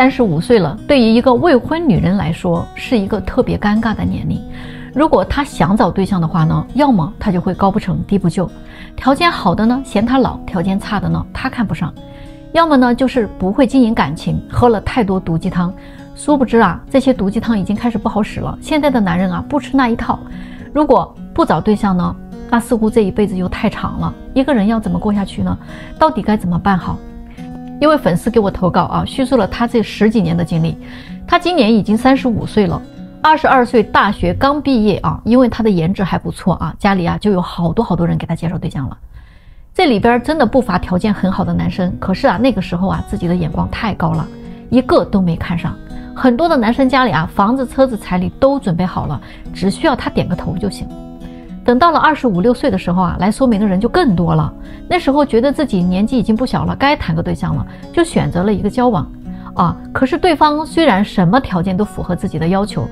三十五岁了，对于一个未婚女人来说，是一个特别尴尬的年龄。如果她想找对象的话呢，要么她就会高不成低不就，条件好的呢嫌她老，条件差的呢她看不上；要么呢就是不会经营感情，喝了太多毒鸡汤。殊不知啊，这些毒鸡汤已经开始不好使了。现在的男人啊不吃那一套，如果不找对象呢，那似乎这一辈子又太长了。一个人要怎么过下去呢？到底该怎么办好？一位粉丝给我投稿啊，叙述了他这十几年的经历。他今年已经三十五岁了，二十二岁大学刚毕业啊，因为他的颜值还不错啊，家里啊就有好多好多人给他介绍对象了。这里边真的不乏条件很好的男生，可是啊那个时候啊自己的眼光太高了，一个都没看上。很多的男生家里啊房子、车子、彩礼都准备好了，只需要他点个头就行。等到了二十五六岁的时候啊，来说明的人就更多了。那时候觉得自己年纪已经不小了，该谈个对象了，就选择了一个交往。啊，可是对方虽然什么条件都符合自己的要求，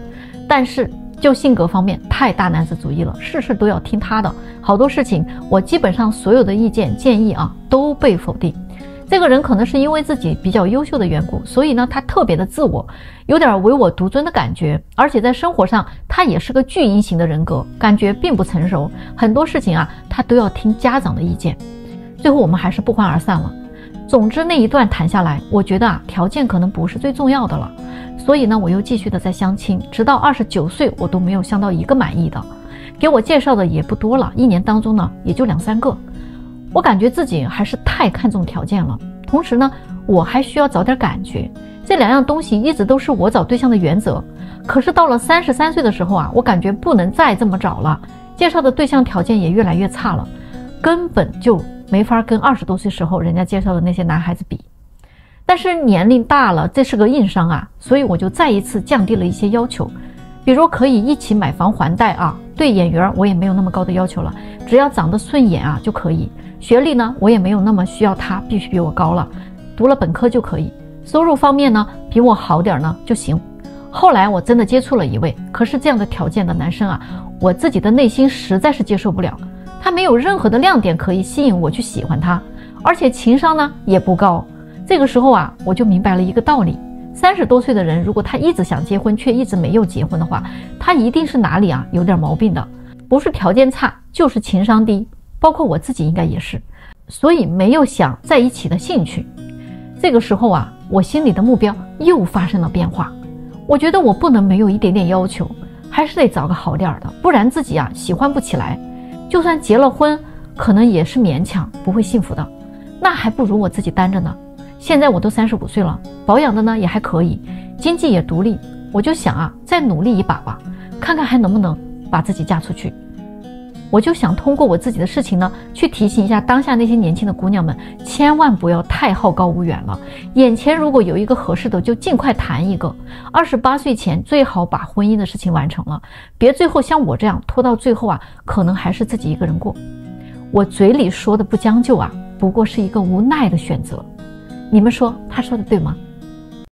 但是就性格方面太大男子主义了，事事都要听他的，好多事情我基本上所有的意见建议啊都被否定。这个人可能是因为自己比较优秀的缘故，所以呢，他特别的自我，有点唯我独尊的感觉，而且在生活上他也是个巨婴型的人格，感觉并不成熟，很多事情啊，他都要听家长的意见。最后我们还是不欢而散了。总之那一段谈下来，我觉得啊，条件可能不是最重要的了，所以呢，我又继续的在相亲，直到二十九岁，我都没有相到一个满意的，给我介绍的也不多了，一年当中呢，也就两三个。我感觉自己还是太看重条件了，同时呢，我还需要找点感觉，这两样东西一直都是我找对象的原则。可是到了三十三岁的时候啊，我感觉不能再这么找了，介绍的对象条件也越来越差了，根本就没法跟二十多岁时候人家介绍的那些男孩子比。但是年龄大了，这是个硬伤啊，所以我就再一次降低了一些要求，比如可以一起买房还贷啊，对眼缘我也没有那么高的要求了，只要长得顺眼啊就可以。学历呢，我也没有那么需要他必须比我高了，读了本科就可以。收入方面呢，比我好点呢就行。后来我真的接触了一位，可是这样的条件的男生啊，我自己的内心实在是接受不了。他没有任何的亮点可以吸引我去喜欢他，而且情商呢也不高。这个时候啊，我就明白了一个道理：三十多岁的人，如果他一直想结婚却一直没有结婚的话，他一定是哪里啊有点毛病的，不是条件差，就是情商低。包括我自己应该也是，所以没有想在一起的兴趣。这个时候啊，我心里的目标又发生了变化。我觉得我不能没有一点点要求，还是得找个好点儿的，不然自己啊喜欢不起来。就算结了婚，可能也是勉强，不会幸福的。那还不如我自己单着呢。现在我都三十五岁了，保养的呢也还可以，经济也独立。我就想啊，再努力一把吧，看看还能不能把自己嫁出去。我就想通过我自己的事情呢，去提醒一下当下那些年轻的姑娘们，千万不要太好高骛远了。眼前如果有一个合适的，就尽快谈一个。二十八岁前最好把婚姻的事情完成了，别最后像我这样拖到最后啊，可能还是自己一个人过。我嘴里说的不将就啊，不过是一个无奈的选择。你们说他说的对吗？